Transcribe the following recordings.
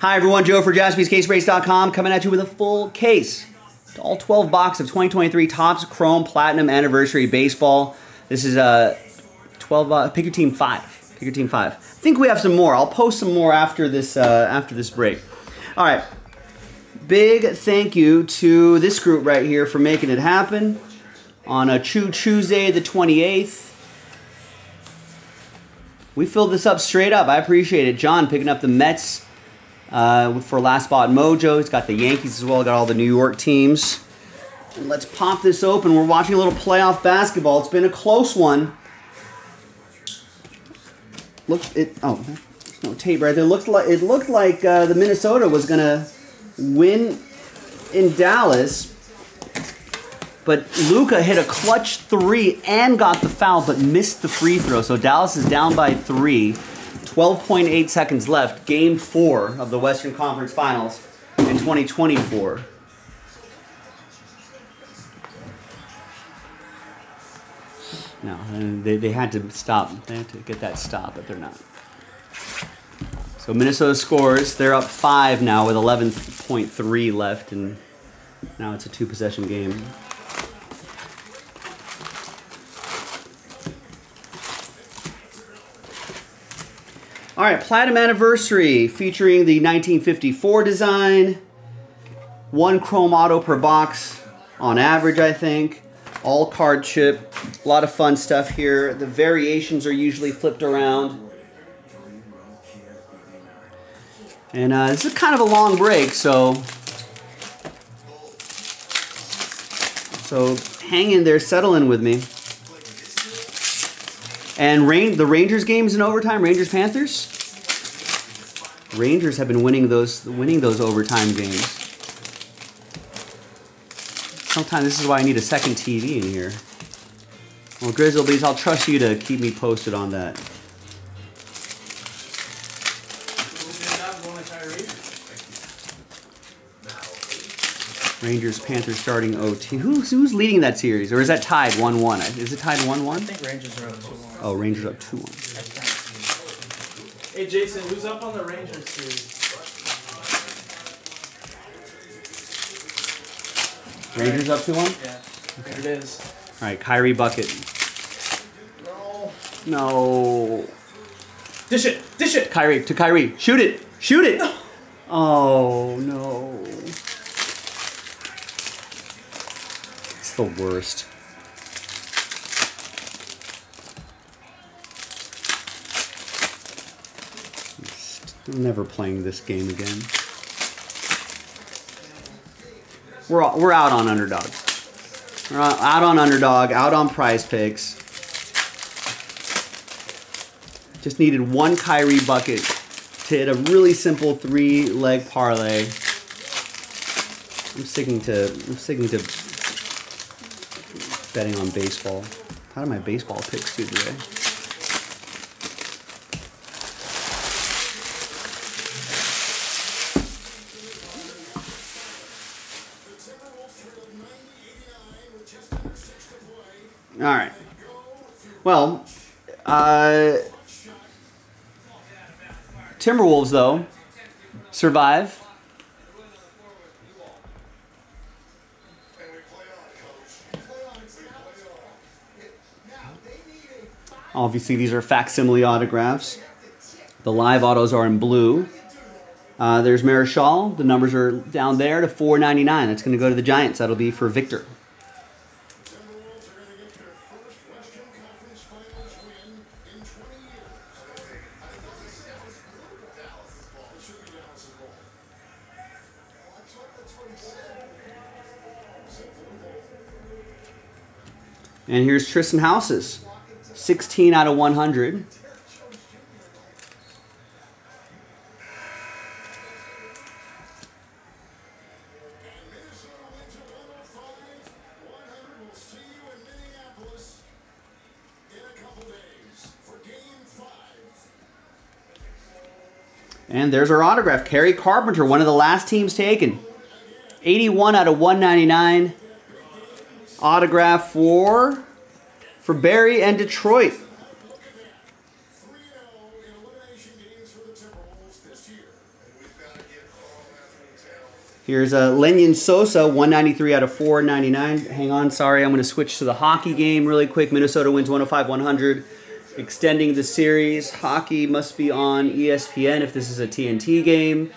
Hi, everyone. Joe for jaspyscasebreaks.com coming at you with a full case. All 12 box of 2023 Topps Chrome Platinum Anniversary Baseball. This is a 12. Uh, pick your team five. Pick your team five. I think we have some more. I'll post some more after this uh, after this break. All right. Big thank you to this group right here for making it happen on a True Tuesday, the 28th. We filled this up straight up. I appreciate it. John picking up the Mets uh, for Last Spot Mojo. He's got the Yankees as well. Got all the New York teams. And let's pop this open. We're watching a little playoff basketball. It's been a close one. Look, it. Oh, no tape right there. Looks like it looked like uh, the Minnesota was gonna win in Dallas, but Luka hit a clutch three and got the foul, but missed the free throw. So Dallas is down by three. 12.8 seconds left. Game four of the Western Conference Finals in 2024. No, they, they had to stop. They had to get that stop, but they're not. So Minnesota scores. They're up five now with 11.3 left, and now it's a two possession game. All right, Platinum Anniversary featuring the 1954 design. One chrome auto per box on average, I think. All card chip. A lot of fun stuff here. The variations are usually flipped around. And uh, this is kind of a long break, so so hang in there, settle in with me. And rain, the Rangers games in overtime, Rangers Panthers. Rangers have been winning those winning those overtime games. Sometimes this is why I need a second TV in here. Well, Grizzlebees, I'll trust you to keep me posted on that. Rangers Panthers starting OT. Who's who's leading that series, or is that tied one one? Is it tied one one? I think Rangers are up two one. Oh, Rangers up two one. Hey Jason, who's up on the Rangers series? Rangers up two one. Yeah, there it is. All right, Kyrie bucket. No. No, Dish it! Dish it! Kyrie to Kyrie. Shoot it! Shoot it! Oh no. The worst. I'm never playing this game again. We're, all, we're out on underdog. We're out on underdog, out on PrizePicks. Just needed one Kyrie bucket to hit a really simple three leg parlay. I'm sticking to I'm sticking to betting on baseball. How did my baseball picks do today? All right. Well, uh, Timberwolves though survive. Obviously, these are facsimile autographs. The live autos are in blue. Uh, there's Marichal. The numbers are down there to 4.99. That's going to go to the Giants. That'll be for Victor. And here's Tristan Houses. 16 out of 100. And there's our autograph. Kerry Carpenter, one of the last teams taken. 81 out of 199. Autograph for for Barry and Detroit. Here's uh, Lenyn Sosa, 193 out of 499. Hang on, sorry, I'm going to switch to the hockey game really quick. Minnesota wins 105 100, extending the series. Hockey must be on ESPN if this is a TNT game.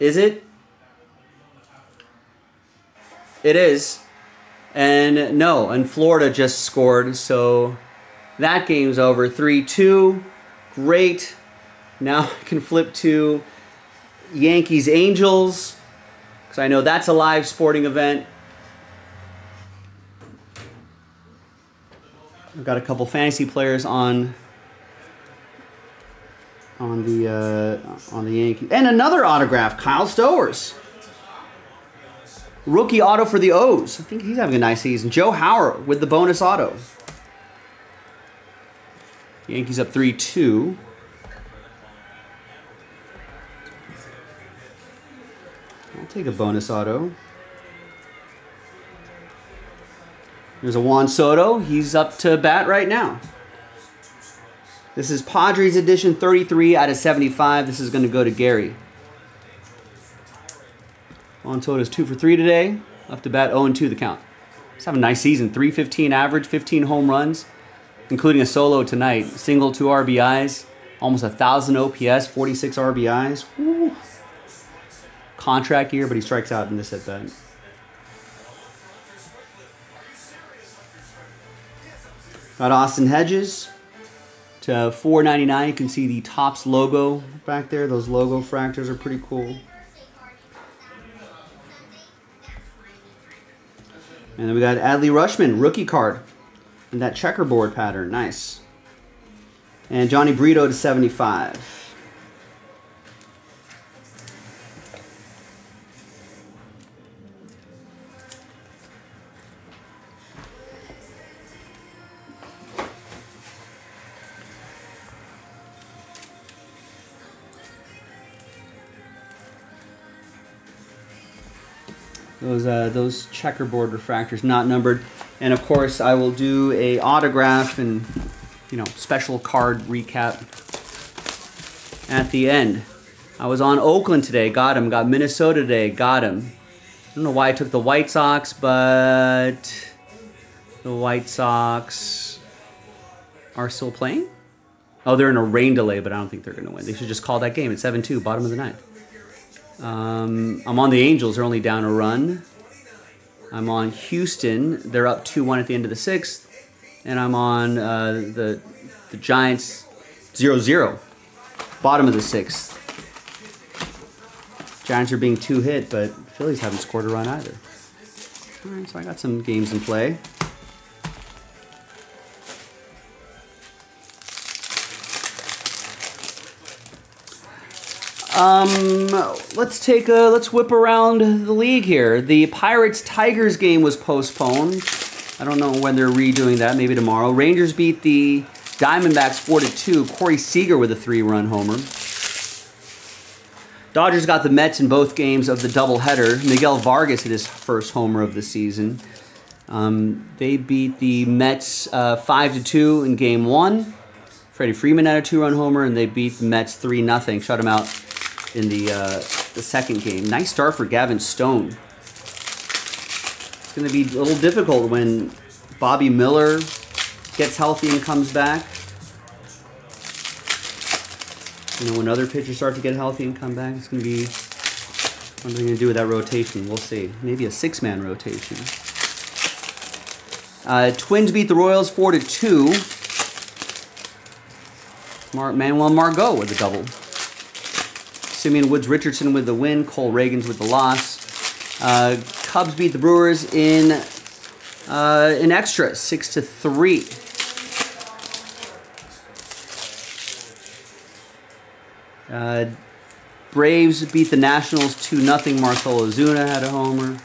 Is it? It is. And no, and Florida just scored, so that game's over. 3 2. Great. Now I can flip to Yankees Angels, because I know that's a live sporting event. I've got a couple fantasy players on on the uh, on the Yankees, and another autograph, Kyle Stowers. Rookie auto for the O's. I think he's having a nice season. Joe Howard with the bonus auto. Yankees up 3 2. I'll take a bonus auto. There's a Juan Soto. He's up to bat right now. This is Padres edition 33 out of 75. This is going to go to Gary. Soto's 2 for 3 today. Up to bat 0 and 2 the count. He's having a nice season. 315 average, 15 home runs, including a solo tonight. Single, two RBIs, almost a 1,000 OPS, 46 RBIs. Woo contract year, but he strikes out in this at bat. Got Austin Hedges to 4.99. You can see the Topps logo back there. Those logo fractors are pretty cool. And then we got Adley Rutschman, rookie card. And that checkerboard pattern, nice. And Jhony Brito to 75. Those uh, those checkerboard refractors not numbered. And of course I will do a autograph and you know special card recap at the end. I was on Oakland today got him got Minnesota today got him I don't know why I took the White Sox but the White Sox are still playing? Oh they're in a rain delay but I don't think they're gonna win. They should just call that game at 7-2 bottom of the ninth. Um, I'm on the Angels. They're only down a run. I'm on Houston. They're up 2 1 at the end of the sixth. And I'm on uh, the, the Giants 0 0, bottom of the sixth. Giants are being two hit, but Phillies haven't scored a run either. All right, so I got some games in play. Um, let's take a let's whip around the league here. The Pirates Tigers game was postponed. I don't know when they're redoing that. Maybe tomorrow. Rangers beat the Diamondbacks four to two. Corey Seager with a three-run homer. Dodgers got the Mets in both games of the doubleheader. Miguel Vargas hit his first homer of the season. Um, they beat the Mets uh, five to two in game one. Freddie Freeman had a two-run homer, and they beat the Mets three nothing. Shut him out in the uh, the second game. Nice start for Gavin Stone. It's going to be a little difficult when Bobby Miller gets healthy and comes back. You know, when other pitchers start to get healthy and come back, it's going to be what are they going to do with that rotation? We'll see. Maybe a six-man rotation. Uh, Twins beat the Royals four to two. Mar Manuel Margot with a double. Simeon Woods Richardson with the win. Cole Ragans with the loss. Uh, Cubs beat the Brewers in uh, extra, six to three. Uh, Braves beat the Nationals 2 0. Marcell Ozuna had a homer.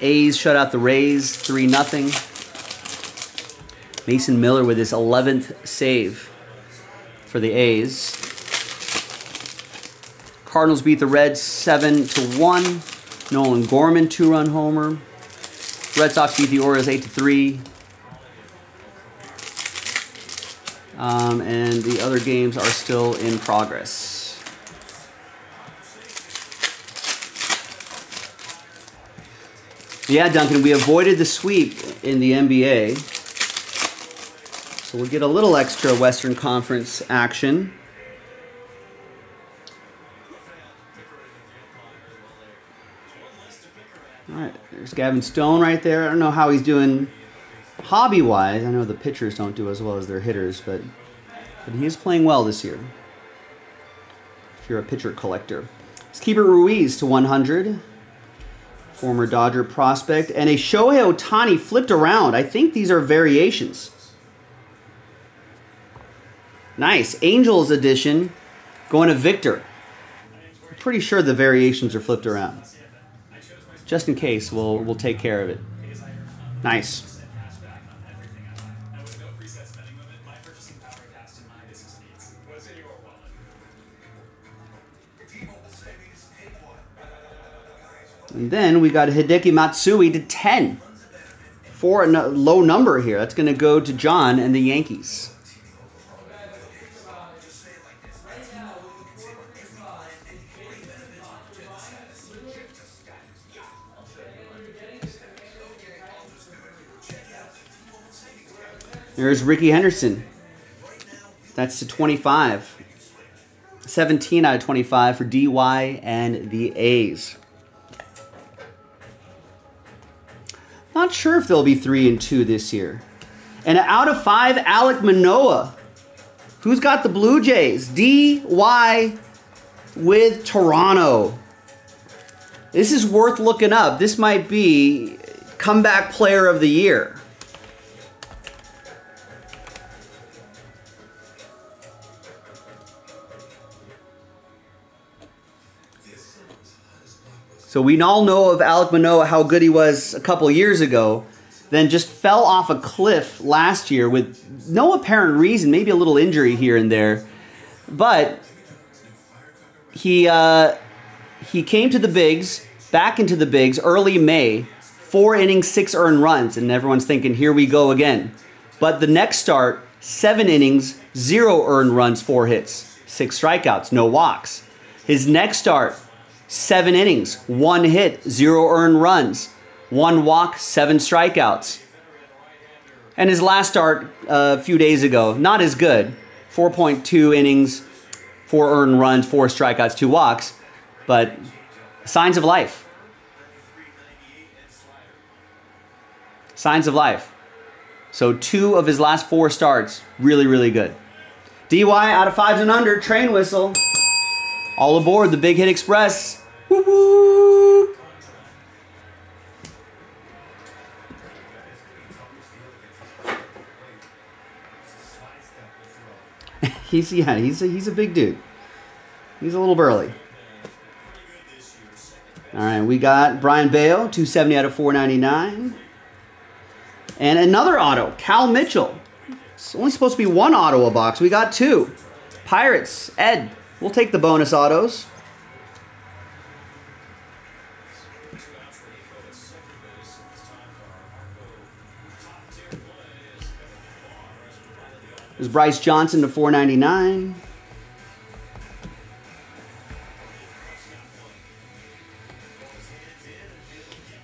A's shut out the Rays 3 0. Mason Miller with his 11th save for the A's. Cardinals beat the Reds 7 to 1. Nolan Gorman, two run homer. Red Sox beat the Orioles 8 to 3. Um, and the other games are still in progress. Yeah, Duncan, we avoided the sweep in the NBA. So we'll get a little extra Western Conference action. Right, there's Gavin Stone right there. I don't know how he's doing hobby-wise. I know the pitchers don't do as well as their hitters, but, but he is playing well this year. If you're a pitcher collector. Let's Keibert Ruiz to 100 former Dodger prospect, and a Shohei Ohtani flipped around. I think these are variations. Nice. Angels edition going to Victor. I'm pretty sure the variations are flipped around. Just in case, we'll, we'll take care of it. Nice. And then we got Hideki Matsui to 10. For a low number here. That's going to go to John and the Yankees. There's Rickey Henderson. That's to 25. 17 out of 25 for DY and the A's. Not sure if they'll be 3 and 2 this year. And out of 5, Alek Manoah. Who's got the Blue Jays? DY with Toronto. This is worth looking up. This might be comeback player of the year. So we all know of Alek Manoah, how good he was a couple years ago, then just fell off a cliff last year with no apparent reason, maybe a little injury here and there. But he uh, he came to the bigs, back into the bigs early May, four innings, six earned runs, and everyone's thinking, here we go again. But the next start, seven innings, zero earned runs, four hits, six strikeouts, no walks. His next start, seven innings, one hit, zero earned runs, one walk, seven strikeouts. And his last start uh, a few days ago, not as good. 4.2 innings, four earned runs, four strikeouts, two walks, but signs of life. Signs of life. So two of his last four starts, really, really good. DY out of fives and under, train whistle. All aboard the Big Hit Express. Woo! he's yeah, he's a, he's a big dude. He's a little burly. All right, we got Brayan Bello, 270 out of 499. And another auto, Cal Mitchell. It's only supposed to be one auto a box. We got two. Pirates, Ed. We'll take the bonus autos. There's Bryce Johnson to 499.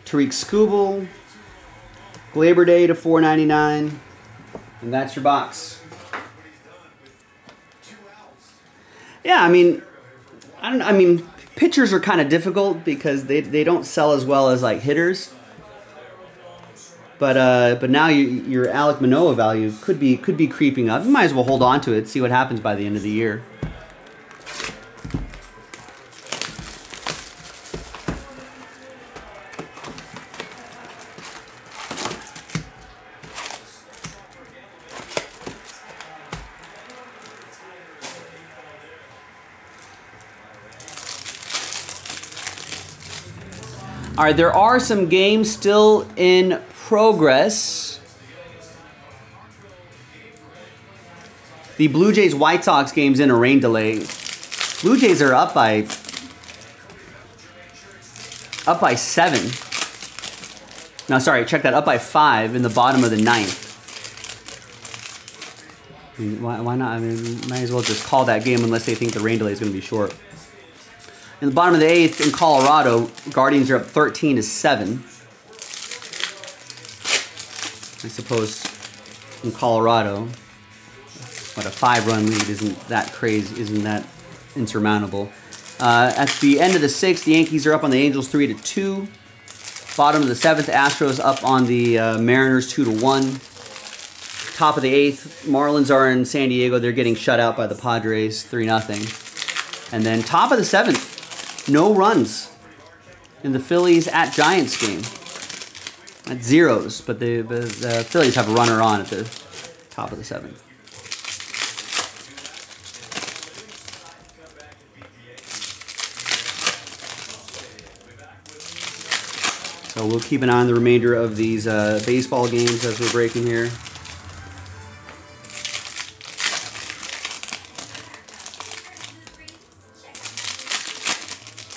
Tarik Skubal. Gleyber Day to 499. And that's your box. Yeah, I mean, I don't. I mean, pitchers are kind of difficult because they, they don't sell as well as like hitters. But uh, but now you, your Alek Manoah value could be could be creeping up. You might as well hold on to it, see what happens by the end of the year. All right, there are some games still in progress. The Blue Jays White Sox game's in a rain delay. Blue Jays are up by up by seven. No, sorry, check that. Up by five in the bottom of the ninth. I mean, why, why not? I mean, might as well just call that game unless they think the rain delay is going to be short. In the bottom of the eighth in Colorado, Guardians are up 13 to 7. I suppose in Colorado, what a five-run lead isn't that crazy, isn't that insurmountable. Uh, at the end of the sixth, the Yankees are up on the Angels three to two. Bottom of the seventh, Astros up on the uh, Mariners two to one. Top of the eighth, Marlins are in San Diego. They're getting shut out by the Padres three nothing. And then top of the seventh, no runs in the Phillies at Giants game. At zeros, but the, the, the Phillies have a runner on at the top of the seventh. So we'll keep an eye on the remainder of these uh, baseball games as we're breaking here.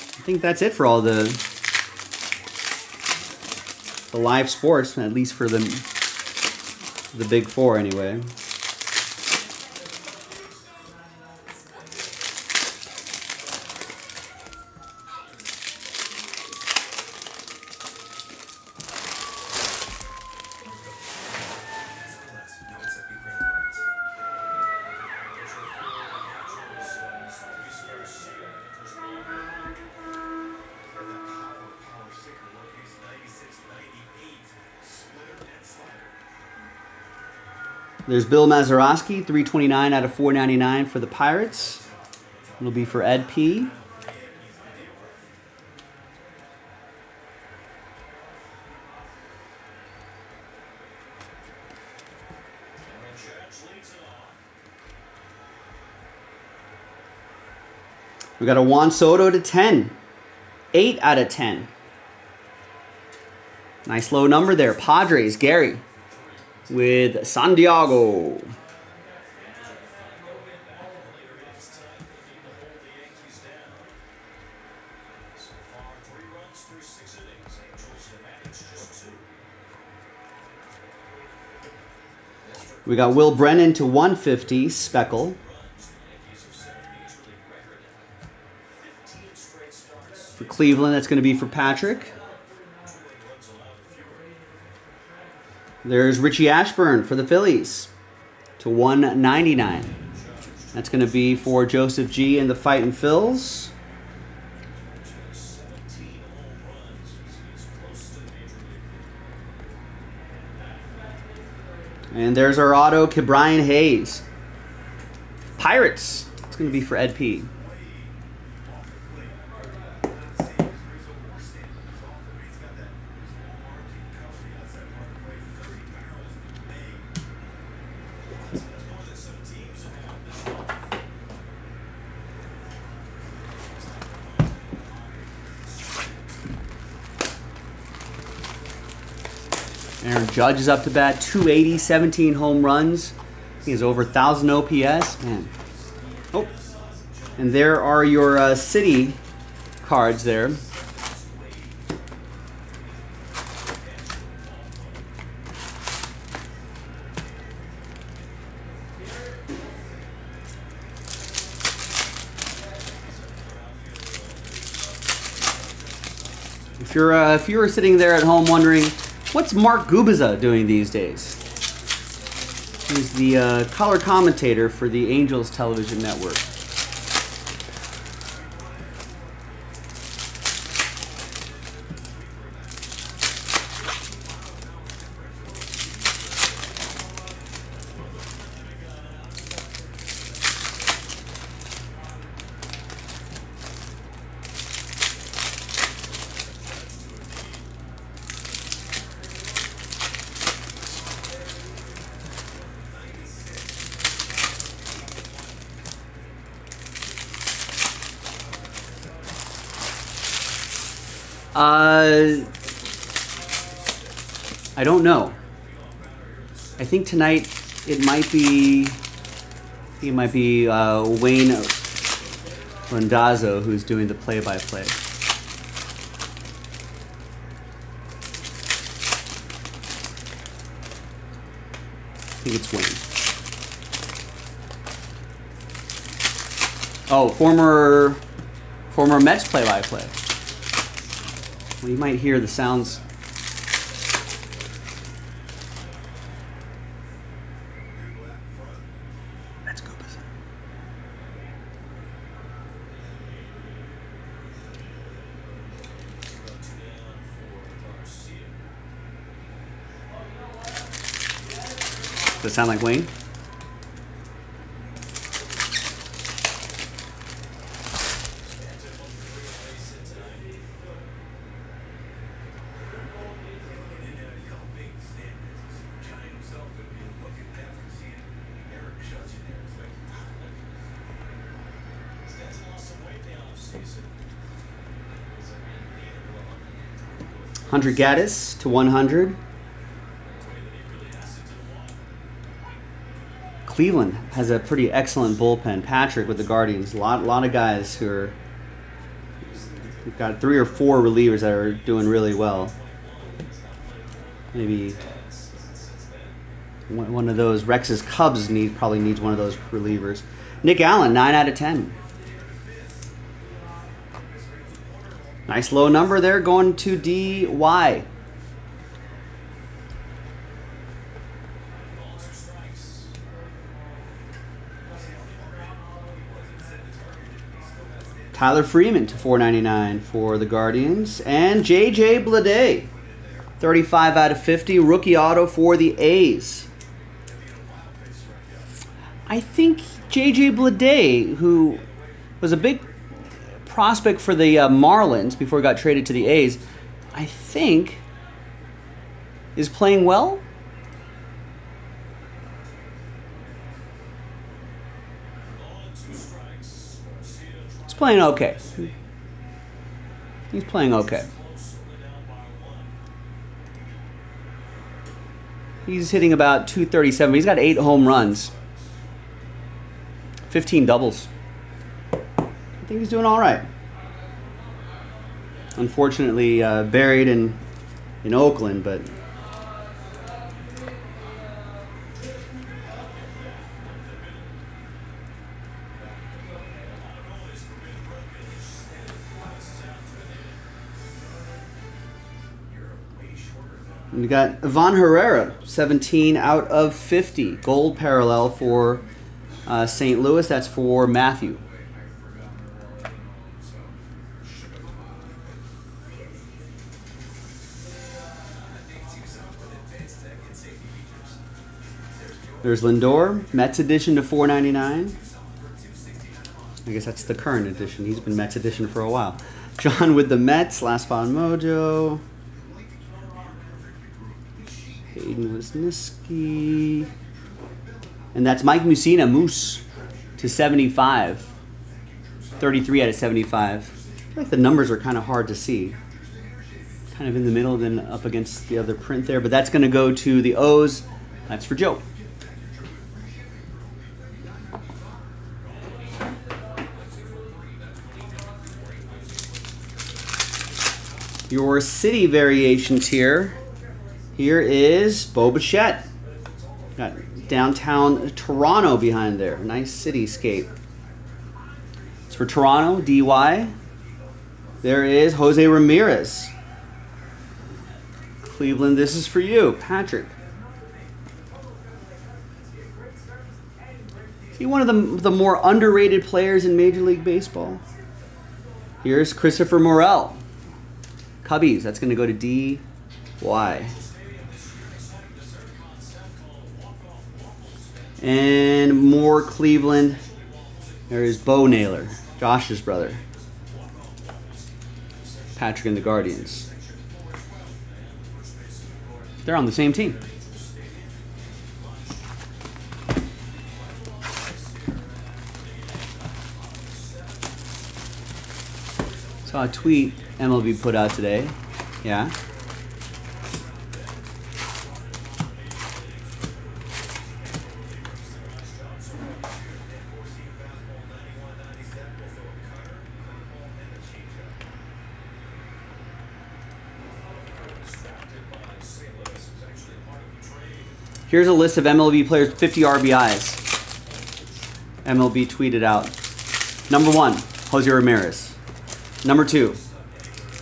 I think that's it for all the the live sports, at least for the the big four anyway. There's Bill Mazeroski, 329 out of 499 for the Pirates. It'll be for Ed P. We got a Juan Soto to 10. 8 out of 10. Nice low number there. Padres, Gary with Santiago. We got Will Brennan to 150, Speckle. For Cleveland, that's going to be for Patrick. There's Richie Ashburn for the Phillies to 199. That's going to be for Joseph G and the Fightin' Phils. And there's our auto, Ke'Bryan Hayes. Pirates. It's going to be for Ed P. Aaron Judge is up to bat, 280, 17 home runs. He has over 1,000 OPS. Man. Oh, and there are your uh, city cards there. If you're uh, if you were sitting there at home wondering What's Mark Gubicza doing these days? He's the uh, color commentator for the Angels television network. Uh, I don't know. I think tonight it might be it might be uh, Wayne Randazzo who's doing the play-by-play. I think it's Wayne. Oh, former former Mets play-by-play. Well, you might hear the sounds. Sound like Wayne? Hunter Gaddis to 100. Cleveland has a pretty excellent bullpen. Patrick with the Guardians. A lot, lot of guys who are. We've got three or four relievers that are doing really well. Maybe one of those. Rex's Cubs need probably needs one of those relievers. Nick Allen, nine out of ten. Nice low number there going to DY. Tyler Freeman to 499 for the Guardians. And JJ Bleday, 35 out of 50. Rookie auto for the A's. I think JJ Bleday, who was a big prospect for the uh, Marlins before he got traded to the A's, I think is playing well. Playing okay. He's playing okay. He's hitting about 237. He's got eight home runs, 15 doubles. I think he's doing all right. Unfortunately, uh, buried in in Oakland, but we got Ivan Herrera, 17 out of 50, gold parallel for uh, St. Louis. That's for Matthew. There's Lindor, Mets edition to 4.99. I guess that's the current edition. He's been Mets edition for a while. John with the Mets, last spot on Mojo. Hayden Wesneski. And that's Mike Mussina, Moose, to 75. 33 out of 75. I feel like the numbers are kind of hard to see. Kind of in the middle, then up against the other print there. But that's going to go to the O's. That's for Joe. Your city variations here. Here is Bo Bichette. Got downtown Toronto behind there. Nice cityscape. It's for Toronto, DY. There is Jose Ramirez. Cleveland, this is for you, Patrick. See one of the, the more underrated players in Major League Baseball. Here's Christopher Morel. Cubbies, that's going to go to DY. And more Cleveland. There is Bo Naylor, Josh's brother. Patrick and the Guardians. They're on the same team. Saw a tweet MLB put out today. Yeah. Here's a list of MLB players with 50 RBIs. MLB tweeted out. Number one, Jose Ramirez. Number two,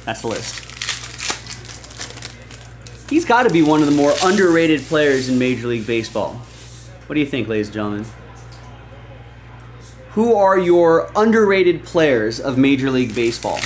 that's the list. He's got to be one of the more underrated players in Major League Baseball. What do you think, ladies and gentlemen? Who are your underrated players of Major League Baseball?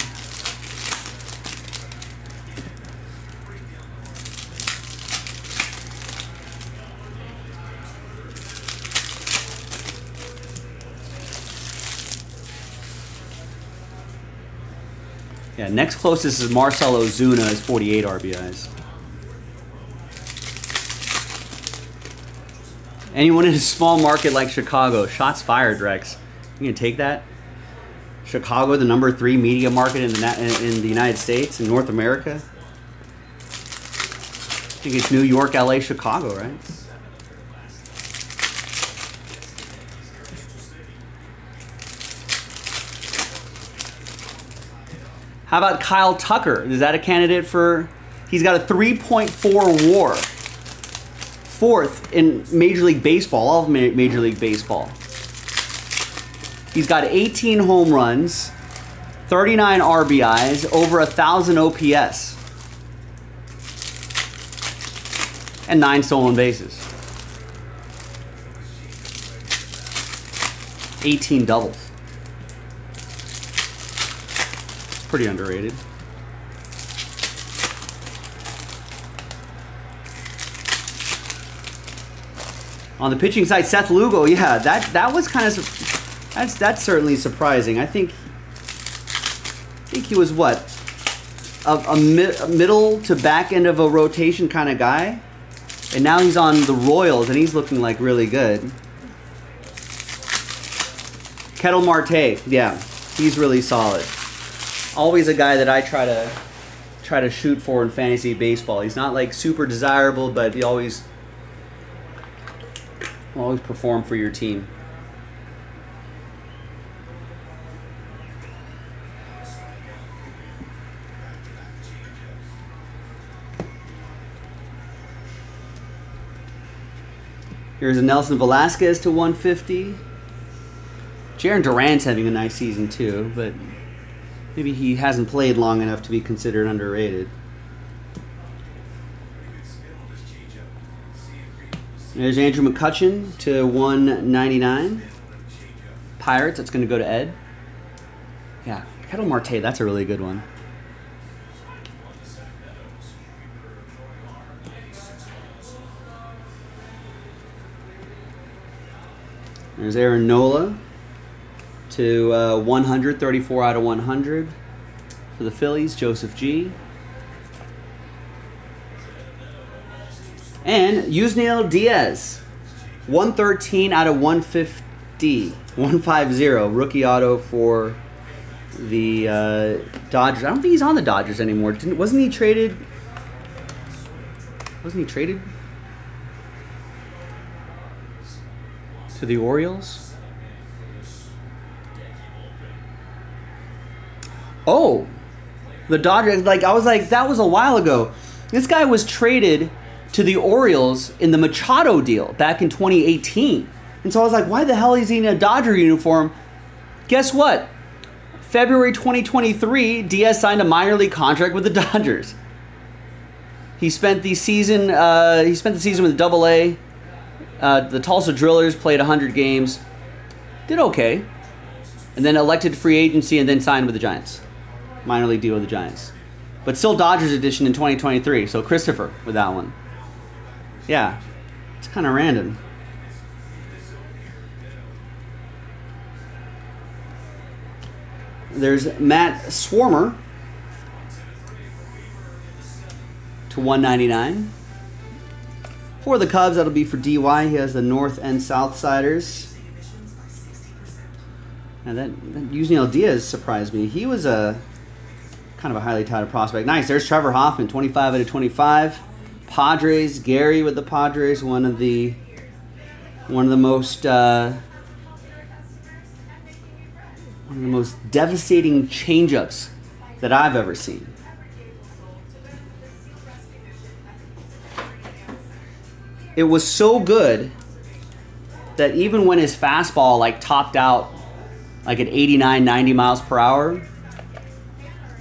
Yeah, next closest is Marcell Ozuna is 48 RBIs. Anyone in a small market like Chicago, shots fired, Rex. You gonna take that? Chicago, the number three media market in the in the United States in North America. I think it's New York, LA, Chicago, right? How about Kyle Tucker? Is that a candidate for? He's got a 3.4 WAR, fourth in Major League Baseball, all of Major League Baseball. He's got 18 home runs, 39 RBIs, over a thousand OPS, and nine stolen bases. 18 doubles. Pretty underrated. On the pitching side, Seth Lugo, yeah, that that was kind of that's that's certainly surprising. I think I think he was what a, a, mi- a middle to back end of a rotation kind of guy, and now he's on the Royals and he's looking like really good. Ketel Marte, yeah, he's really solid always a guy that I try to try to shoot for in fantasy baseball. He's not like super desirable, but he always always perform for your team. Here's a Nelson Velázquez to 150. Jarren Duran's having a nice season too, but maybe he hasn't played long enough to be considered underrated. There's Andrew McCutchen to 199. Pirates, that's going to go to Ed. Yeah, Ketel Marte, that's a really good one. There's Aaron Nola to uh, 134 out of 100 for the Phillies, Joseph G. And Yusniel Diaz, 113 out of 150, 150 rookie auto for the uh, Dodgers. I don't think he's on the Dodgers anymore. Didn't, wasn't he traded? Wasn't he traded to the Orioles? Oh, the Dodgers. Like I was like, that was a while ago. This guy was traded to the Orioles in the Machado deal back in 2018. And so I was like, why the hell is he in a Dodger uniform? Guess what? February 2023, Diaz signed a minor league contract with the Dodgers. He spent the season. Uh, he spent the season with Double A. Uh, the Tulsa Drillers played 100 games, did okay, and then elected free agency and then signed with the Giants minor league deal with the Giants. But still Dodgers edition in 2023. So Christopher with that one. Yeah, it's kind of random. There's Matt Swarmer to 199. For the Cubs, that'll be for DY. He has the North and South Siders. And that, that Yusniel Diaz surprised me. He was a kind of a highly touted prospect. Nice. There's Trevor Hoffman, 25 out of 25. Padres, Gary with the Padres, one of the one of the most uh, one of the most devastating changeups that I've ever seen. It was so good that even when his fastball like topped out like at 89, 90 miles per hour,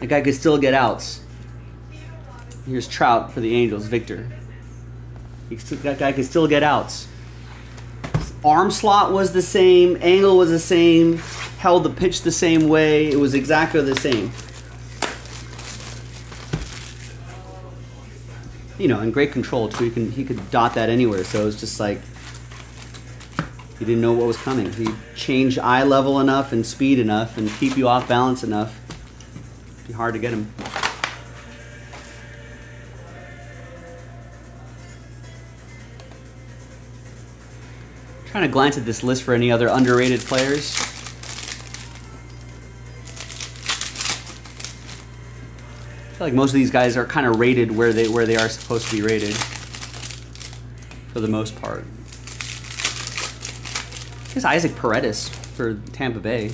that guy could still get outs. Here's Trout for the Angels, Victor. That guy could still get outs. arm slot was the same, angle was the same, held the pitch the same way. It was exactly the same. You know, and great control too. He can he could dot that anywhere. So it was just like he didn't know what was coming. He changed eye level enough and speed enough and keep you off balance enough Be hard to get him. Trying to glance at this list for any other underrated players. I feel like most of these guys are kind of rated where they where they are supposed to be rated, for the most part. I guess Isaac Paredes for Tampa Bay,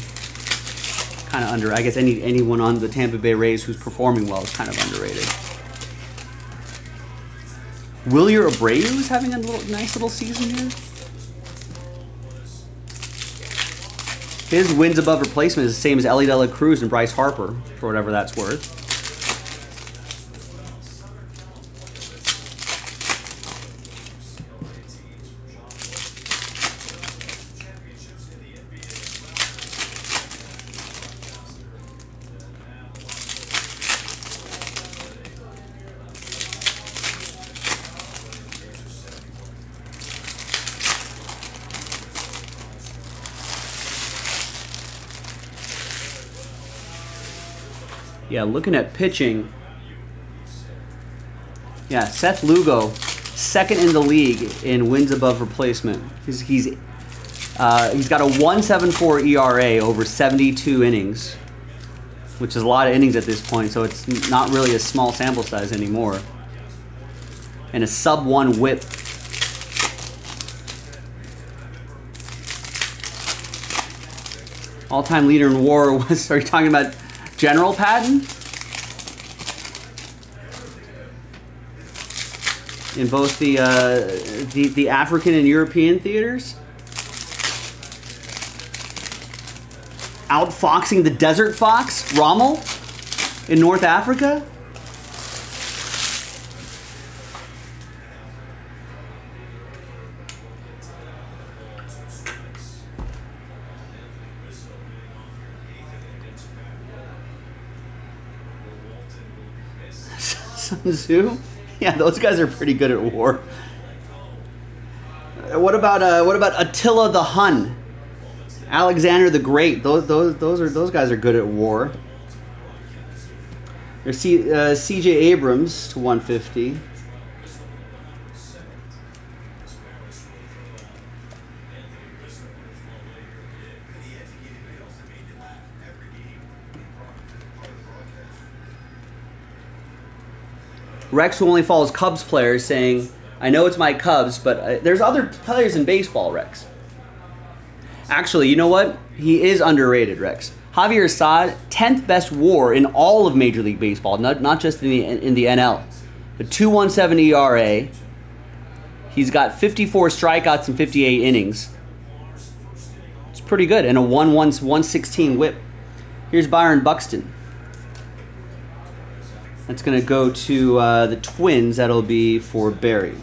kind of under. I guess any anyone on the Tampa Bay Rays who's performing well is kind of underrated. Wilyer Abreu is having a little nice little season here. His wins above replacement is the same as Elly Dela Cruz and Bryce Harper, for whatever that's worth. Yeah, looking at pitching. Yeah, Seth Lugo, second in the league in wins above replacement. He's he's uh, he's got a 1.74 ERA over 72 innings, which is a lot of innings at this point. So it's not really a small sample size anymore. And a sub one WHIP. All-time leader in WAR was. Are you talking about? General Patton in both the, uh, the the African and European theaters. Outfoxing the desert fox, Rommel, in North Africa. Yeah, those guys are pretty good at war. What about uh, what about Attila the Hun? Alexander the Great. Those those those are those guys are good at war. There's C, uh, C.J. Abrams to 150. Rex, who only follows Cubs players, saying, I know it's my Cubs, but uh, there's other players in baseball, Rex. Actually, you know what? He is underrated, Rex. Javier Assad, 10th best war in all of Major League Baseball, not, not just in the, in the NL. The 217 ERA. He's got 54 strikeouts and 58 innings. It's pretty good. And a 1 116 whip. Here's Byron Buxton. That's going to go to uh, the Twins. That'll be for Barry.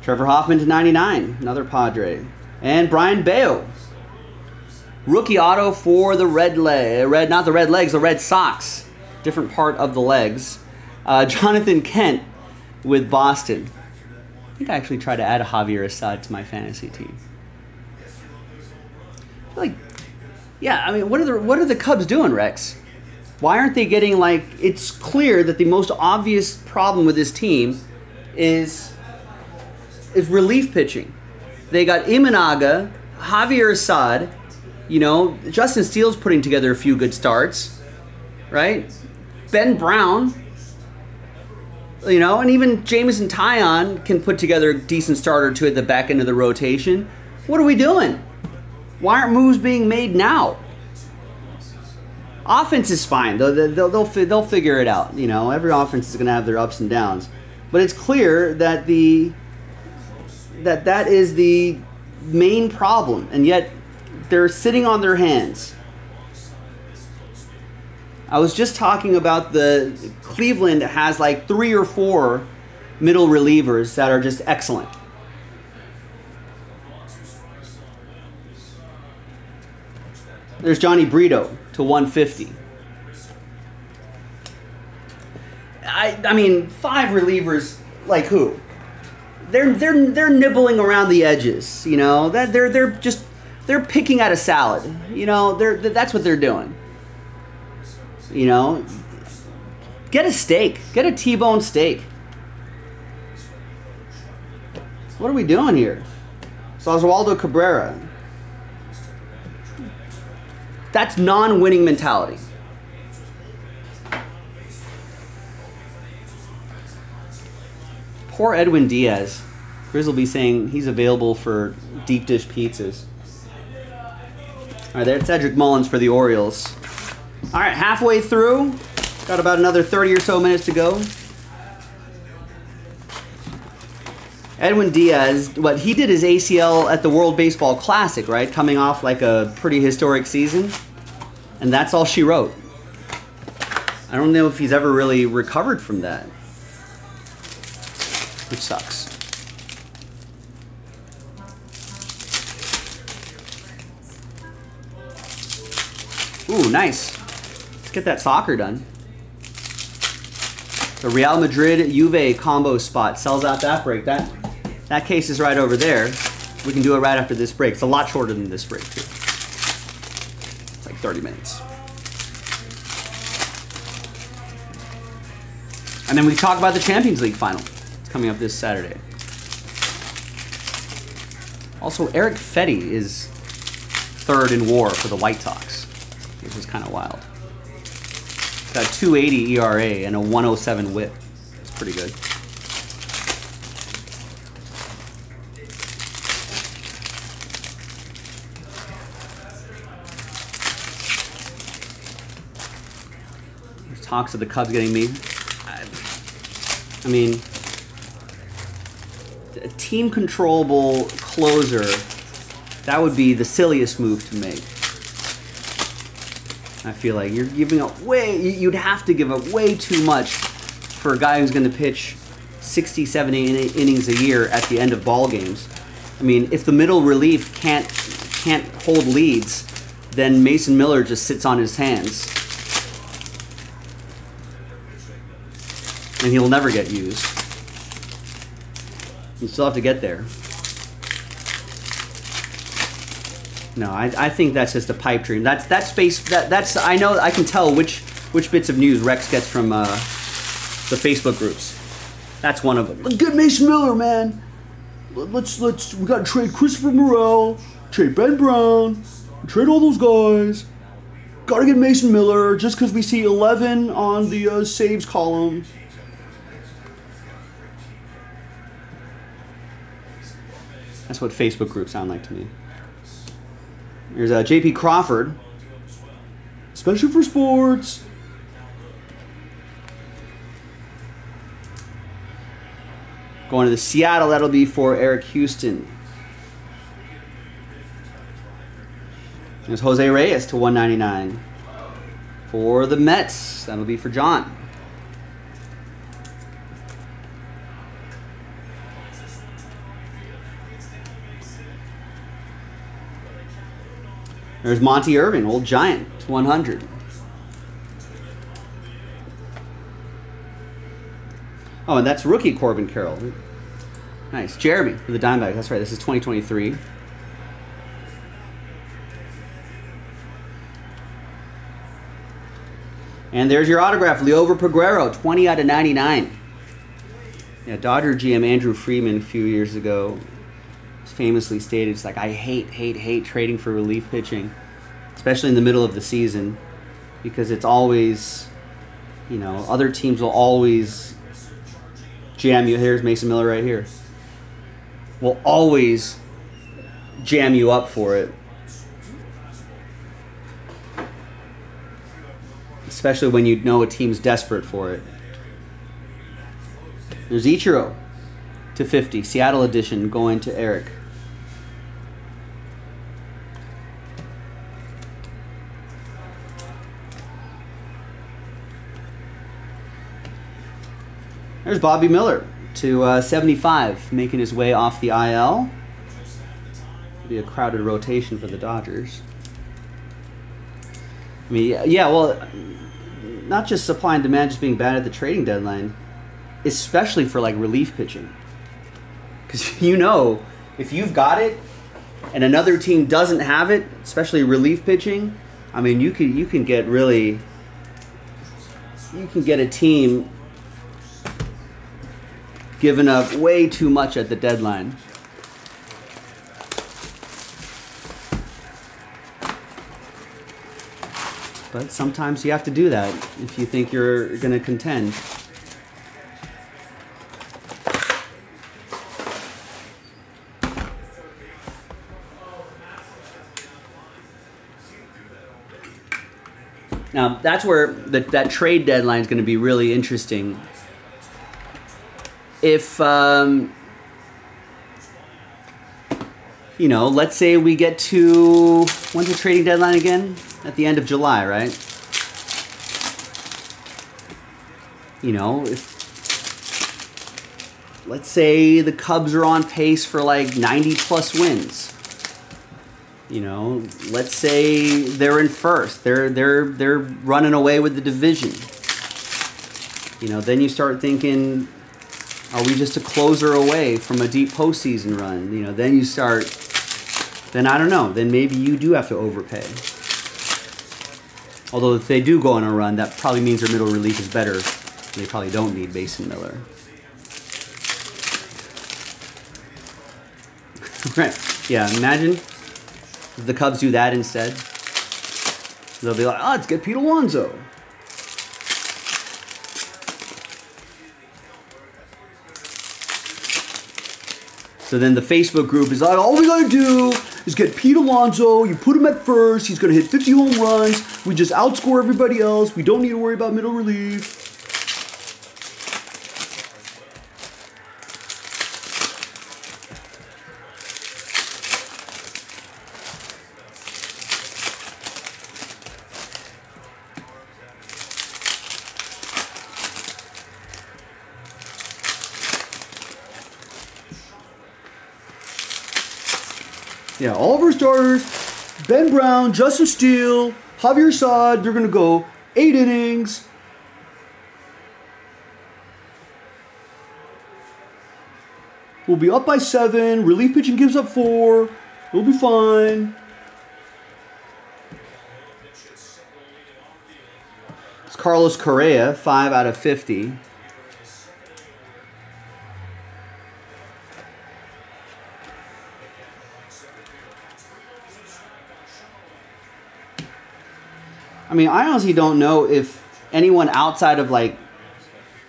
Trevor Hoffman to 99, another Padre. And Brayan Bello. Rookie auto for the red leg, red not the red legs, the red socks. Different part of the legs. Uh, Jonathan Kent with Boston. I think I actually tried to add a Javier Assad to my fantasy team like, yeah, I mean, what are the what are the Cubs doing, Rex? Why aren't they getting like? It's clear that the most obvious problem with this team is is relief pitching. They got Imanaga, Javier Assad, you know, Justin Steele's putting together a few good starts, right? Ben Brown, you know, and even Jameson Taillon can put together a decent start or two at the back end of the rotation. What are we doing? Why aren't moves being made now? Offense is fine. They'll, they'll, they'll, they'll figure it out. You know, every offense is going to have their ups and downs. But it's clear that the that that is the main problem, and yet they're sitting on their hands. I was just talking about the Cleveland has like three or four middle relievers that are just excellent. There's Jhony Brito to 150. I, I mean, five relievers, like who? they're they're they're nibbling around the edges. You know that they're they're just they're picking at a salad. You know they're that's what they're doing. You know, get a steak, get a T-bone steak. What are we doing here? It's Oswaldo Cabrera. That's non-winning mentality. Poor Edwin Diaz. Grizzle be saying he's available for deep dish pizzas. All right, there's Cedric Mullins for the Orioles. All right, halfway through. Got about another 30 or so minutes to go. Edwin Diaz, what he did his ACL at the World Baseball Classic, right? Coming off like a pretty historic season. And that's all she wrote. I don't know if he's ever really recovered from that. Which sucks. Ooh, nice. Let's get that soccer done. The Real Madrid Juve combo spot sells out that break. That that case is right over there. We can do it right after this break. It's a lot shorter than this break, too. It's like 30 minutes. And then we talk about the Champions League final. It's coming up this Saturday. Also, Erick Fedde is third in war for the White Sox, which is kind of wild. Got a 280 ERA and a 107 whip. It's pretty good. Talks of the Cubs getting me. I, I mean, a team controllable closer, that would be the silliest move to make. I feel like you're giving up way, you'd have to give up way too much for a guy who's going to pitch 60, 70 innings a year at the end of ball games. I mean, if the middle relief can't can't hold leads, then Mason Miller just sits on his hands. And he'll never get used. You still have to get there. No, I, I think that's just a pipe dream. That's that's face that that's I know I can tell which which bits of news Rex gets from uh, the Facebook groups. That's one of them. Get Mason Miller, man. Let's let's we got to trade Christopher Morel, trade Ben Brown, trade all those guys. Got to get Mason Miller just because we see 11 on the uh, saves column. That's what Facebook groups sound like to me. Here's uh, JP Crawford. Special for sports. Going to the Seattle, that'll be for Eric Houston. There's Jose Reyes to 199. For the Mets, that'll be for John. There's Monte Irvin, old giant, 100. Oh, and that's rookie Corbin Carroll. Nice. Jeremy for the Diamondbacks. That's right. This is 2023. And there's your autograph, Liover Peguero, 20 out of 99. Yeah, Dodger GM Andrew Friedman a few years ago famously stated, it's like, I hate, hate, hate trading for relief pitching, especially in the middle of the season, because it's always, you know, other teams will always jam you. Here's Mason Miller right here. Will always jam you up for it. Especially when you know a team's desperate for it. There's Ichiro to 50, Seattle edition going to Eric. There's Bobby Miller to uh, 75, making his way off the IL. Be a crowded rotation for the Dodgers. I mean, yeah, well, not just supply and demand just being bad at the trading deadline, especially for like relief pitching. because you know if you've got it and another team doesn't have it, especially relief pitching, I mean you can you can get really you can get a team giving up way too much at the deadline. But sometimes you have to do that if you think you're going to contend. Now that's where the, that trade deadline is going to be really interesting. If um, you know, let's say we get to when's the trading deadline again? At the end of July, right? You know, if let's say the Cubs are on pace for like 90 plus wins. You know, let's say they're in first. They're they're they're running away with the division. You know, then you start thinking, are we just a closer away from a deep postseason run? You know, then you start. Then I don't know. Then maybe you do have to overpay. Although if they do go on a run, that probably means their middle relief is better. They probably don't need Mason Miller. right. Yeah. Imagine if the Cubs do that instead, they'll be like, oh, let's get Pete Alonso. So then the Facebook group is like, all we gotta do is get Pete Alonso. You put him at first. He's gonna hit 50 home runs. We just outscore everybody else. We don't need to worry about middle relief. Starters, Ben Brown, Justin Steele, Javier Assad, they're going to go eight innings. We'll be up by seven. Relief pitching gives up four. We'll be fine. It's Carlos Correa, 5 out of 50. I mean, I honestly don't know if anyone outside of like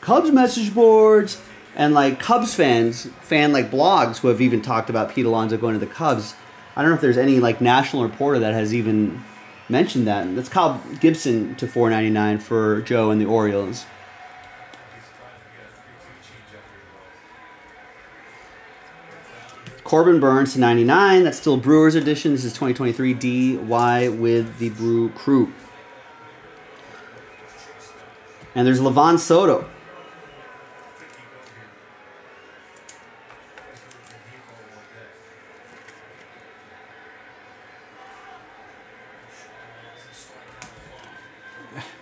Cubs message boards and like Cubs fans, fan like blogs who have even talked about Pete Alonso going to the Cubs. I don't know if there's any like national reporter that has even mentioned that. That's Kyle Gibson to 4.99 for Joe and the Orioles. Corbin Burnes to 99. That's still Brewers edition. This is 2023 DY with the Brew Crew. And there's Livan Soto.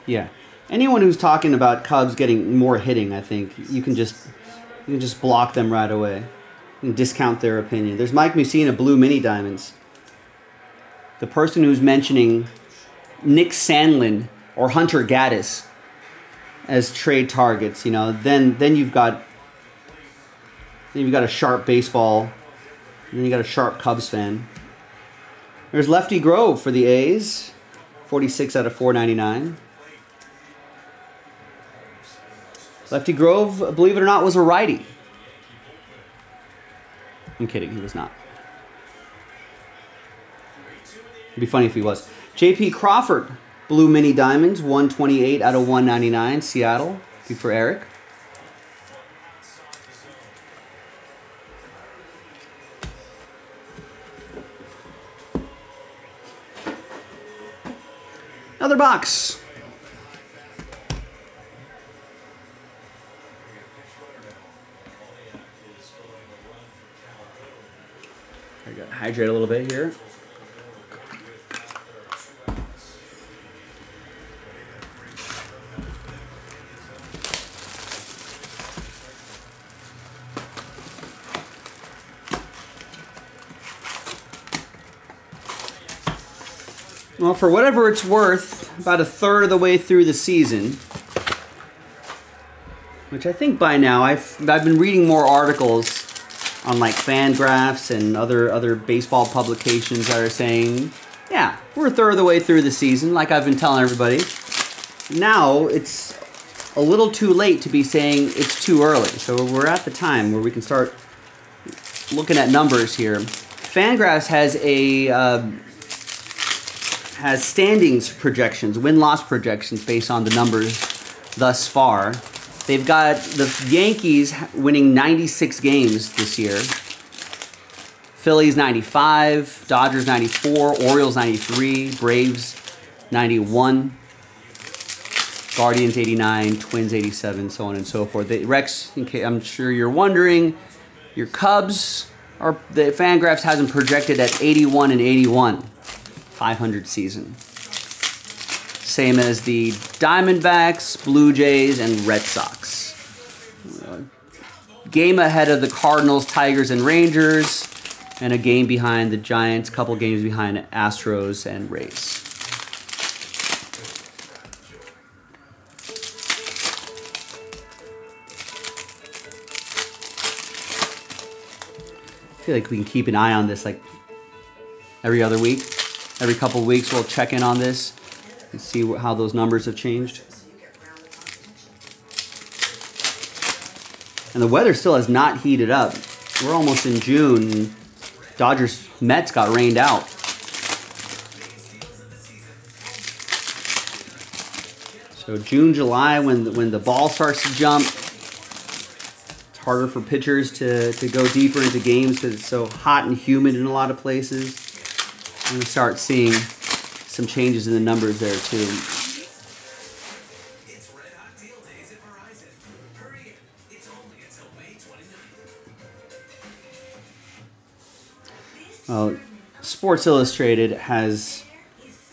Yeah. Anyone who's talking about Cubs getting more hitting, I think you can just you can just block them right away and discount their opinion. There's Mike Mussina, Blue Mini Diamonds. The person who's mentioning Nick Sandlin or Hunter Gaddis as trade targets, you know, then then you've got then you've got a sharp baseball, then you got a sharp Cubs fan. There's Lefty Grove for the A's, 46 out of 499. Lefty Grove, believe it or not, was a righty. I'm kidding, he was not. It'd be funny if he was. J.P. Crawford, Blue Mini Diamonds, 128 out of 199, Seattle. You for Eric. Another box. I got hydrate a little bit here. Well, for whatever it's worth, about a third of the way through the season, which I think by now I've I've been reading more articles on like Fangraphs and other other baseball publications that are saying, yeah, we're a third of the way through the season, like I've been telling everybody. Now it's a little too late to be saying it's too early. So we're at the time where we can start looking at numbers here. Fangraphs has a uh, has standings projections, win loss projections based on the numbers thus far. They've got the Yankees winning 96 games this year. Phillies 95, Dodgers 94, Orioles 93, Braves 91, Guardians 89, Twins 87, so on and so forth. The Rex, I'm sure you're wondering, your Cubs are the Fangraphs has them projected at 81 and 81. 500 season. Same as the Diamondbacks, Blue Jays, and Red Sox. Uh, game ahead of the Cardinals, Tigers, and Rangers, and a game behind the Giants, couple games behind Astros and Rays. I feel like we can keep an eye on this like every other week. Every couple weeks, we'll check in on this and see how those numbers have changed. And the weather still has not heated up. We're almost in June. Dodgers Mets got rained out. So June, July, when the, when the ball starts to jump, it's harder for pitchers to, to go deeper into games because it's so hot and humid in a lot of places. To start seeing some changes in the numbers there too. Well, Sports Illustrated has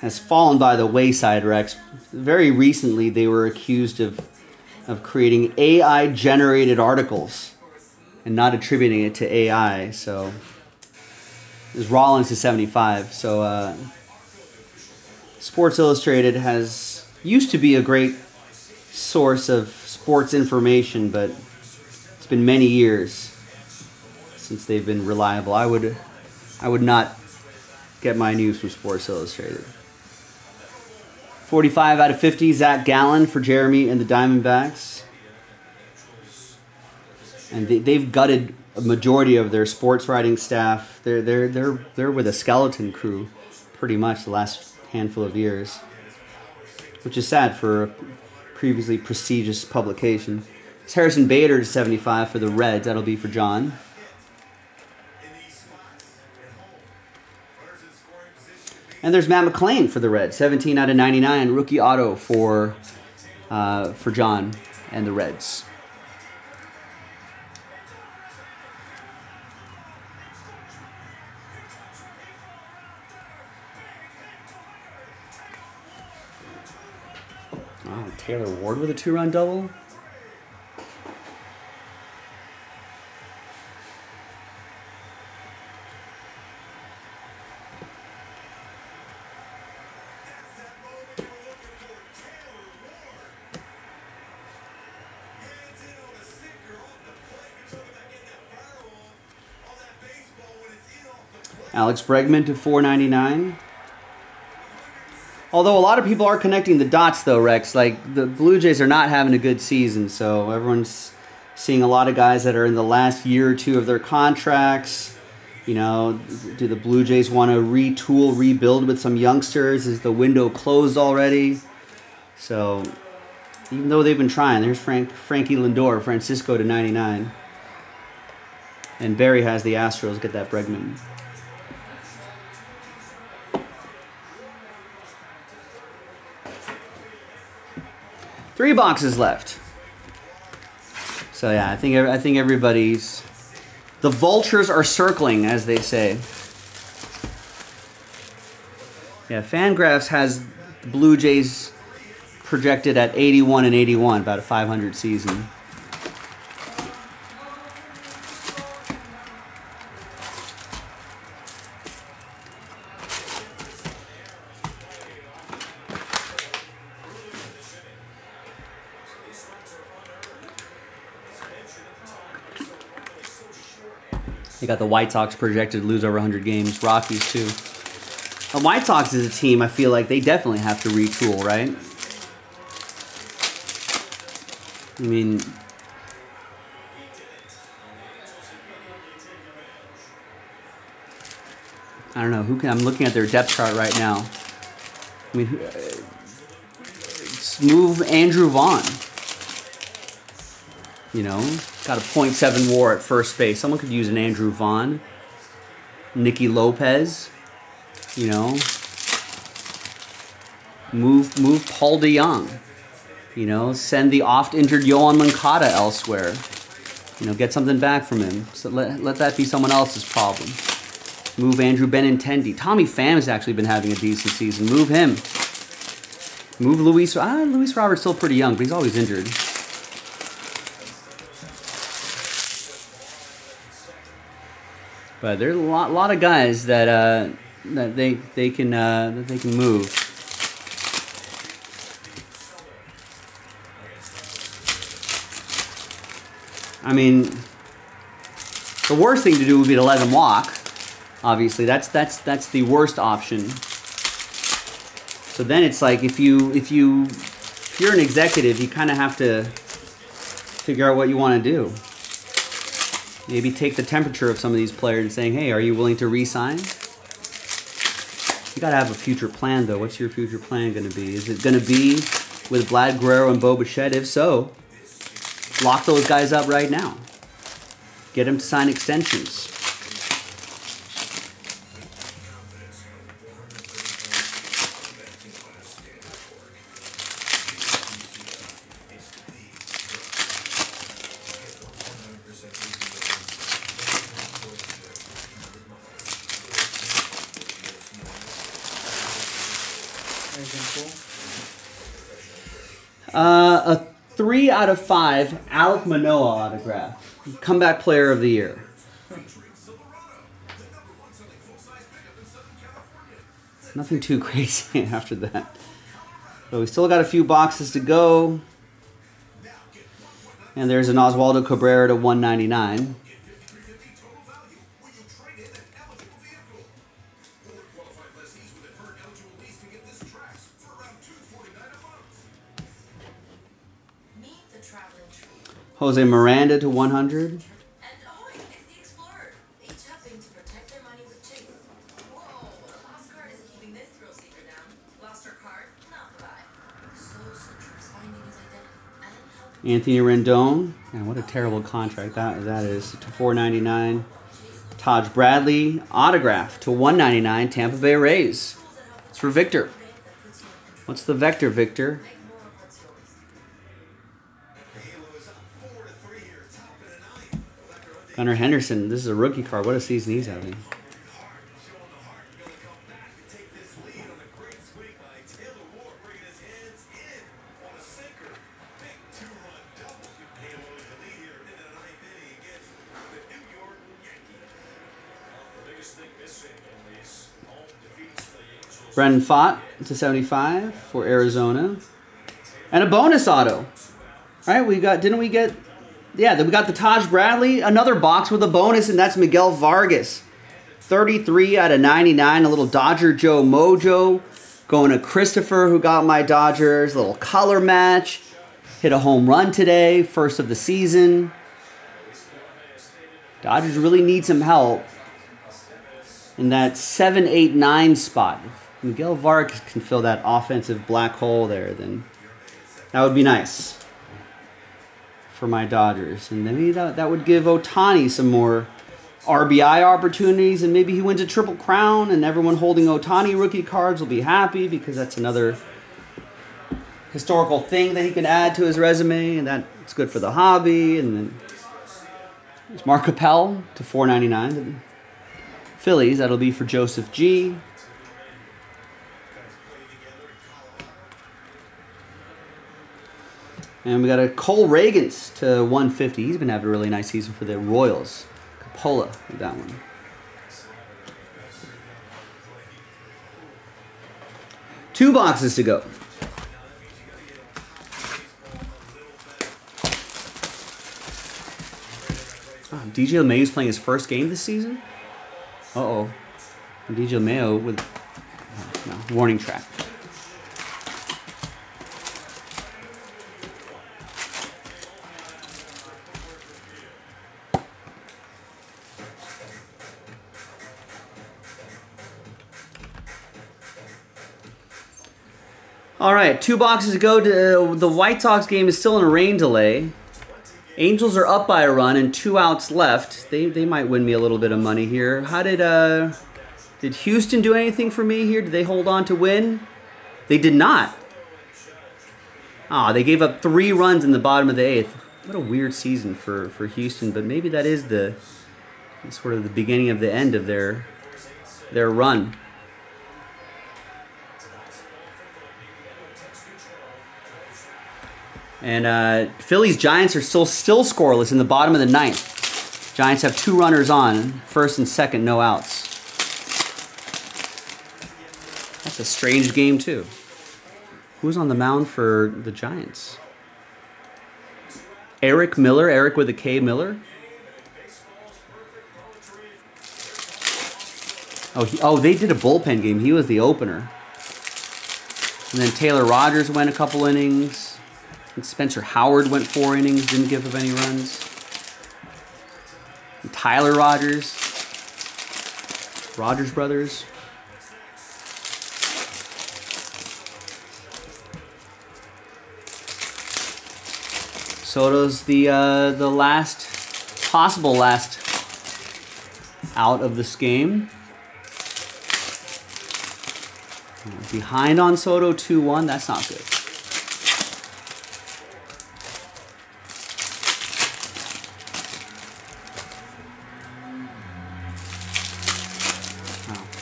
has fallen by the wayside, Rex. Very recently, they were accused of of creating AI generated articles and not attributing it to AI. So is Rollins to 75. So uh, Sports Illustrated has used to be a great source of sports information, but it's been many years since they've been reliable. I would I would not get my news from Sports Illustrated. 45 out of 50, Zach Gallen for Jeremy and the Diamondbacks. And they, they've gutted a majority of their sports writing staff. They're they're they're they're with a skeleton crew, pretty much the last handful of years, which is sad for a previously prestigious publication. It's Harrison Bader to 75 for the Reds. That'll be for John. And there's Matt McLain for the Reds, 17 out of 99, rookie auto for uh, for John and the Reds. Taylor Ward with a two run double. Alex Bregman to 499. Although a lot of people are connecting the dots, though, Rex. Like the Blue Jays are not having a good season, so everyone's seeing a lot of guys that are in the last year or two of their contracts. You know, do the Blue Jays want to retool, rebuild with some youngsters? Is the window closed already? So, even though they've been trying, there's Frank Frankie Lindor, Francisco to 99. And Barry has the Astros get that Bregman. Three boxes left. So yeah, I think I think everybody's the vultures are circling, as they say. Yeah, Fangraphs has Blue Jays projected at 81 and 81, about a 500 season. You got the White Sox projected to lose over 100 games. Rockies too. The White Sox is a team I feel like they definitely have to retool, right? I mean, I don't know who can. I'm looking at their depth chart right now. I mean, uh, move Andrew Vaughn. You know, got a .7 WAR at first base. Someone could use an Andrew Vaughn. Nicky Lopez. You know, move move Paul DeJong. You know, send the oft injured Yoan Moncada elsewhere. You know, get something back from him. So let, let that be someone else's problem. Move Andrew Benintendi. Tommy Pham has actually been having a decent season. Move him. Move Luis. Ah, Luis Robert's still pretty young, but he's always injured. But there's a lot, lot of guys that uh, that they they can uh, that they can move. I mean, the worst thing to do would be to let them walk. Obviously, that's that's that's the worst option. So then it's like if you if you if you're an executive, you kind of have to figure out what you want to do. Maybe take the temperature of some of these players and saying, "Hey, are you willing to re-sign?" You got to have a future plan, though. What's your future plan to be? Is it to be with Vlad Guerrero and Bo Bichette? If so, lock those guys up right now. Get them to sign extensions. Out of five Alek Manoah autograph. Comeback player of the year. Nothing too crazy after that. But we still got a few boxes to go. And there's an Oswaldo Cabrera to 199. His identity and helping Anthony Rendon. And what a terrible contract that that is. To 499. Taj Bradley autograph to 199 Tampa Bay Rays. It's for Victor. What's the vector, Victor? Gunnar Henderson. This is a rookie card. What a season he's having. Brandon Pfaadt to 75 for Arizona. And a bonus auto. All right, we got, didn't we get, yeah, then we got the Taj Bradley, another box with a bonus, and that's Miguel Vargas. 33 out of 99, a little Dodger Joe Mojo. Going to Christopher, who got my Dodgers. Little color match. Hit a home run today, first of the season. Dodgers really need some help in that 7 8 9 spot. If Miguel Vargas can fill that offensive black hole there, then that would be nice for my Dodgers. And maybe that, that would give Ohtani some more RBI opportunities, and maybe he wins a triple crown, and everyone holding Ohtani rookie cards will be happy because that's another historical thing that he can add to his resume, and that's good for the hobby. And then there's Mark Capel to 4.99. Phillies, that'll be for Joseph G. And we got a Cole Ragans to 150. He's been having a really nice season for the Royals. Capola with that one. Two boxes to go. Oh, DJ LeMahieu is playing his first game this season. Uh oh. DJ LeMahieu with no, warning track. All right, two boxes go. To, uh, the White Sox game is still in a rain delay. Angels are up by a run and two outs left. They, they might win me a little bit of money here. How did uh did Houston do anything for me here? Did they hold on to win? They did not. Ah, they gave up three runs in the bottom of the eighth. What a weird season for, for Houston, but maybe that is the sort of the beginning of the end of their their run. And uh, Phillies Giants are still still scoreless in the bottom of the ninth. Giants have two runners on, first and second, no outs. That's a strange game too. Who's on the mound for the Giants? Eric Miller, Eric with a K Miller. Oh, he, oh, they did a bullpen game. He was the opener. And then Taylor Rogers went a couple innings. Spencer Howard went four innings, didn't give up any runs. And Tyler Rogers, Rogers brothers. Soto's the uh, the last possible last out of this game. Behind on Soto 2-1. That's not good.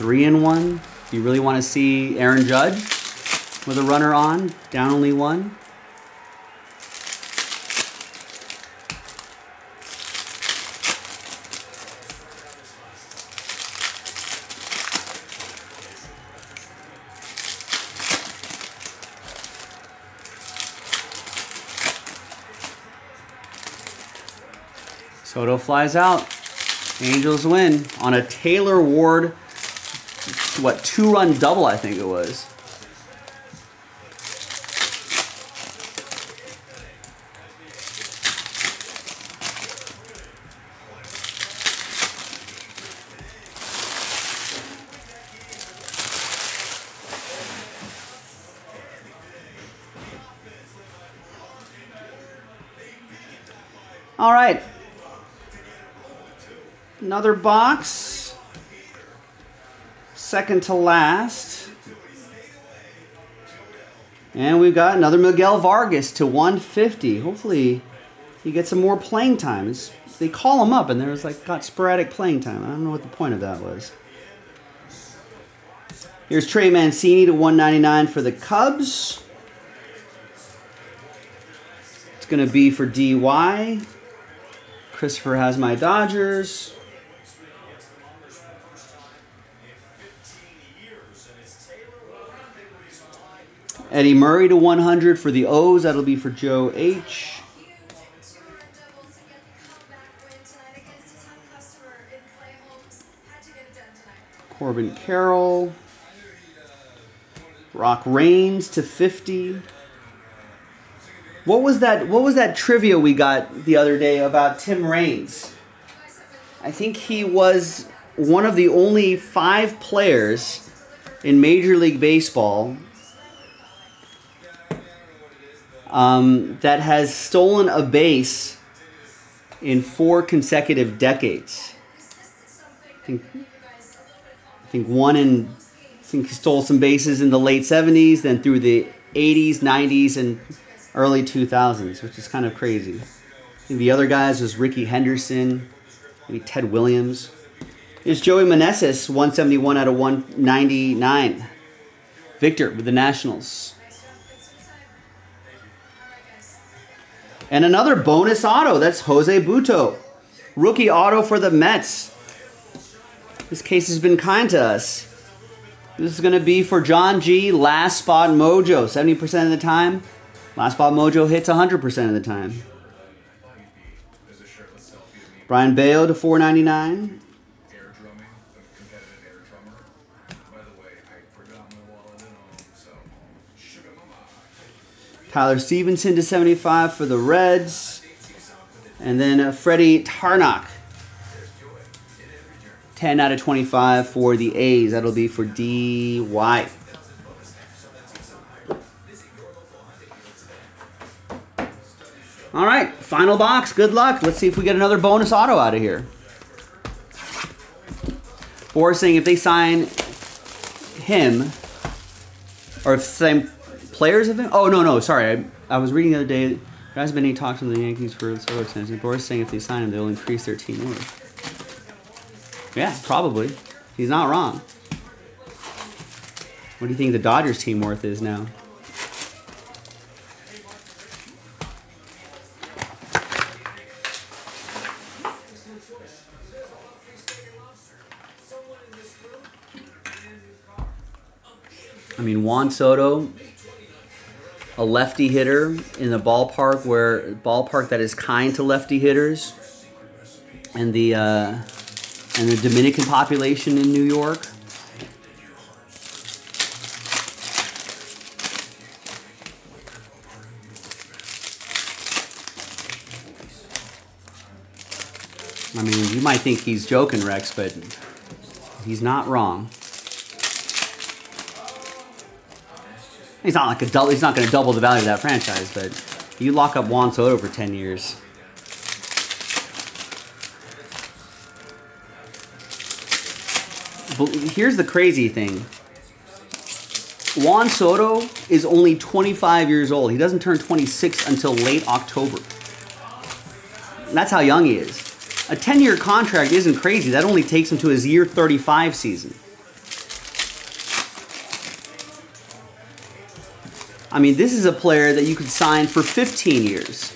Three and one. You really want to see Aaron Judge with a runner on, down only one. Soto flies out. Angels win on a Taylor Ward, what, two run double, I think it was. All right. Another box. Second to last. And we've got another Miguel Vargas to 150. Hopefully he gets some more playing time. It's, they call him up and there's like got sporadic playing time. I don't know what the point of that was. Here's Trey Mancini to 199 for the Cubs. It's going to be for DY. Christopher has my Dodgers. Eddie Murray to 100 for the O's. That'll be for Joe H. Corbin Carroll. Rock Raines to 50. What was that what was that trivia we got the other day about Tim Raines? I think he was one of the only 5 players in Major League Baseball um, that has stolen a base in four consecutive decades. I think, I think one in, I think he stole some bases in the late 70s, then through the 80s, 90s, and early 2000s, which is kind of crazy. the other guys was Rickey Henderson, maybe Ted Williams. Here's Joey Meneses, 171 out of 199. Victor with the Nationals. And another bonus auto. That's Jose Butto. Rookie auto for the Mets. This case has been kind to us. This is going to be for John G. Last Spot Mojo. 70% of the time. Last Spot Mojo hits 100% of the time. Brayan Bello to 499. Tyler Stephenson to 75 for the Reds. And then uh, Freddy Tarnok. 10 out of 25 for the A's. That'll be for DY. All right, final box. Good luck. Let's see if we get another bonus auto out of here. Boras saying if they sign him, or if same players of him. Oh no, no, sorry. I, I was reading the other day. There hasn't been any talks with the Yankees for the Soto extension. Boras saying if they sign him, they'll increase their team worth. Yeah, probably. He's not wrong. What do you think the Dodgers team worth is now? I mean, Juan Soto, a lefty hitter in the ballpark where ballpark that is kind to lefty hitters, and the uh, and the Dominican population in New York. I mean, you might think he's joking, Rex, but he's not wrong. He's not like a double. He's not going to double the value of that franchise, but you lock up Juan Soto for ten years. But here's the crazy thing. Juan Soto is only 25 years old. He doesn't turn 26 until late October. That's how young he is. A 10 year contract isn't crazy. That only takes him to his year 35 season. I mean, this is a player that you could sign for 15 years.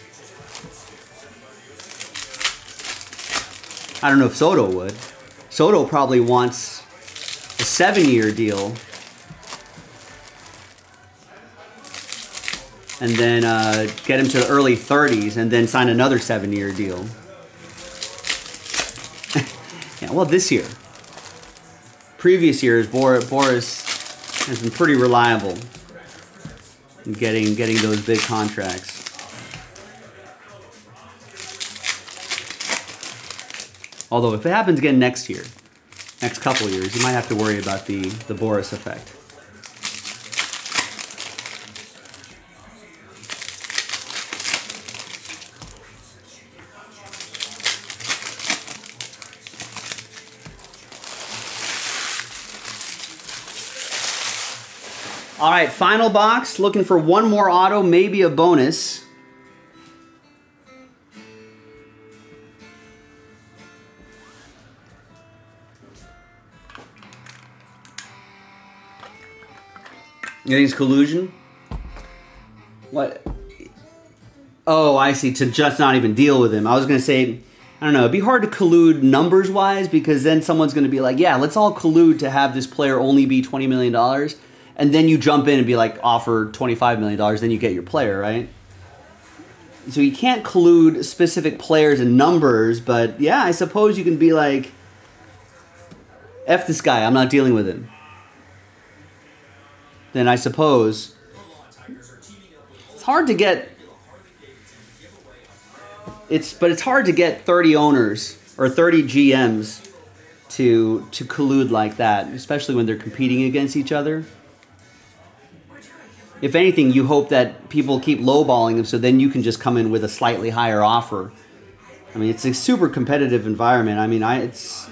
I don't know if Soto would. Soto probably wants a seven year deal. And then uh, get him to the early 30s and then sign another seven year deal. yeah, well, this year. Previous years, Boras has been pretty reliable in getting getting those big contracts. Although if it happens again next year, next couple years, you might have to worry about the the Boras effect. Right, final box. Looking for one more auto, maybe a bonus. You think it's collusion? What? Oh, I see. To just not even deal with him. I was gonna say, I don't know. It'd be hard to collude numbers wise because then someone's gonna be like, yeah, let's all collude to have this player only be twenty million dollars, and then you jump in and be like, offer twenty five million dollars, then you get your player, right? So you can't collude specific players and numbers, but yeah, I suppose you can be like, f this guy, I'm not dealing with him. Then I suppose it's hard to get it's but it's hard to get 30 owners or 30 GMs to to collude like that, especially when they're competing against each other. If anything, you hope that people keep lowballing them so then you can just come in with a slightly higher offer. I mean, it's a super competitive environment. I mean, I it's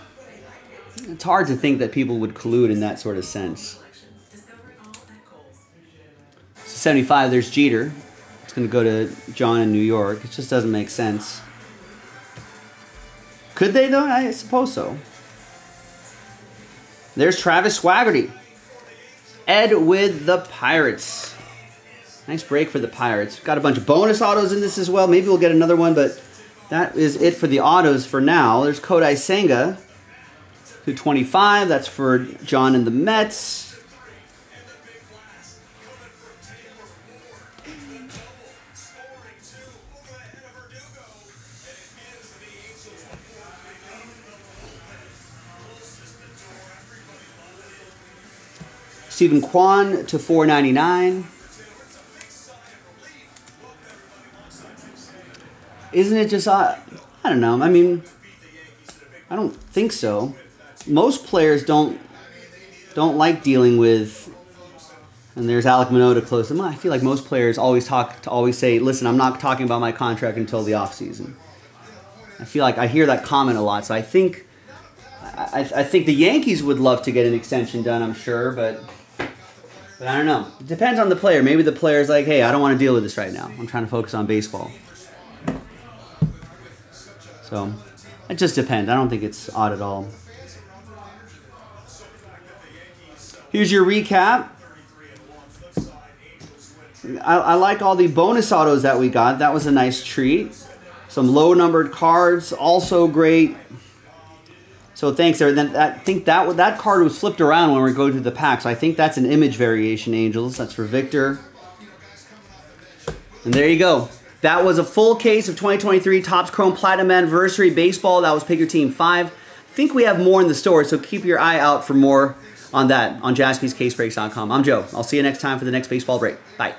it's hard to think that people would collude in that sort of sense. So 75, there's Jeter. It's going to go to John in New York. It just doesn't make sense. Could they, though? I suppose so. There's Travis Swaggerty. Ed with the Pirates. Nice break for the Pirates. Got a bunch of bonus autos in this as well. Maybe we'll get another one, but that is it for the autos for now. There's Kodai Senga, 225. That's for John and the Mets. Steven Kwan to 499. Isn't it just uh, I don't know. I mean, I don't think so. Most players don't don't like dealing with. And there's Alek Manoah to close them. I feel like most players always talk to always say, "Listen, I'm not talking about my contract until the off season." I feel like I hear that comment a lot, so I think I, I think the Yankees would love to get an extension done. I'm sure, but but I don't know. It depends on the player. Maybe the player's like, "Hey, I don't want to deal with this right now. I'm trying to focus on baseball." So it just depends. I don't think it's odd at all. Here's your recap. I, I like all the bonus autos that we got. That was a nice treat. Some low numbered cards, also great. So thanks there. Then I think that that card was flipped around when we go to the pack. So I think that's an image variation, Angels. That's for Victor. And there you go. That was a full case of 2023 Topps Chrome Platinum Anniversary Baseball. That was Pick Your Team 5. I think we have more in the store, so keep your eye out for more on that on jaspyscasebreaks.com. I'm Joe. I'll see you next time for the next baseball break. Bye.